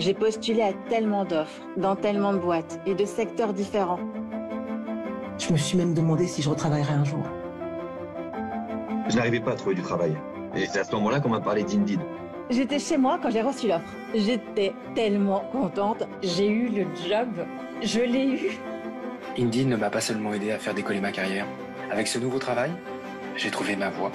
J'ai postulé à tellement d'offres, dans tellement de boîtes et de secteurs différents. Je me suis même demandé si je retravaillerais un jour. Je n'arrivais pas à trouver du travail. Et c'est à ce moment-là qu'on m'a parlé d'Indeed. J'étais chez moi quand j'ai reçu l'offre. J'étais tellement contente. J'ai eu le job. Je l'ai eu. Indeed ne m'a pas seulement aidé à faire décoller ma carrière. Avec ce nouveau travail, j'ai trouvé ma voie.